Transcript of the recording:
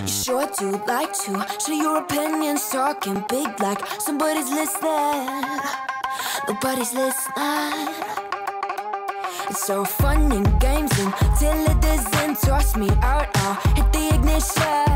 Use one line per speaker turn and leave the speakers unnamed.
You sure do like to share your opinions, talking big like somebody's listening. Nobody's listening. It's so fun and games until it doesn't toss me out. I'll hit the ignition.